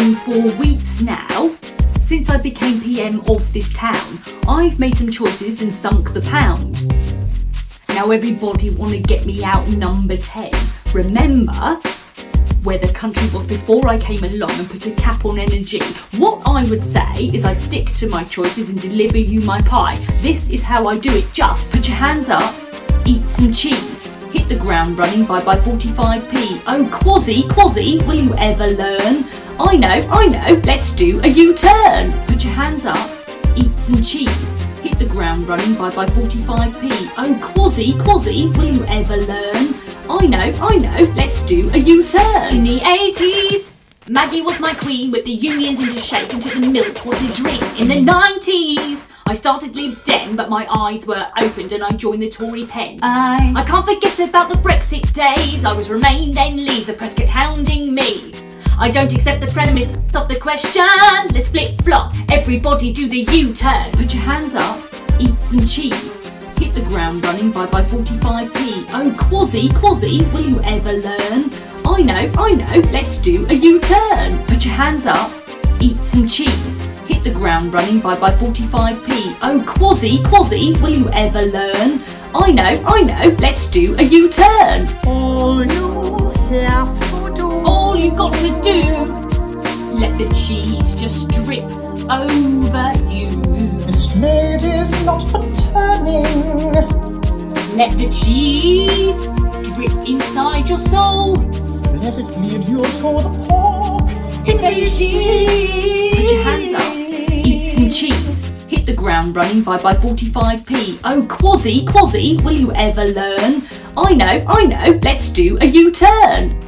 four weeks now. Since I became PM of this town, I've made some choices and sunk the pound. Now everybody wanna get me out number 10. Remember where the country was before I came along and put a cap on energy. What I would say is I stick to my choices and deliver you my pie. This is how I do it. Just put your hands up, eat some cheese, hit the ground running by by 45p. Oh, Kwasi, Kwasi, will you ever learn? I know, I know, let's do a U-turn. Put your hands up, eat some cheese, hit the ground running by by 45p. Oh, Kwasi, Kwasi, will you ever learn? I know, I know, let's do a U-turn. In the 80s, Maggie was my queen, whipped the unions into shape and took the milk what a drink. In the 90s, I started Lib Dem, but my eyes were opened and I joined the Tory pen. I, I can't forget about the Brexit days. I was Remain then Leave, the press kept hounding me. I don't accept the premise of the question. Let's flip flop, everybody do the U-turn. Put your hands up, eat some cheese. Hit the ground running by by 45p. Oh, Kwasi, Kwasi, will you ever learn? I know, I know, let's do a U-turn. Put your hands up, eat some cheese. Hit the ground running by by 45p. Oh, Kwasi, Kwasi, will you ever learn? I know, I know, let's do a U-turn. All you have to do All you've got to do, let the cheese just drip over you. This maid is not for turning. Let the cheese drip inside your soul. Let it lead you to the pork. Running by by 45p. Oh, Kwasi, Kwasi, will you ever learn? I know, I know, let's do a U-turn.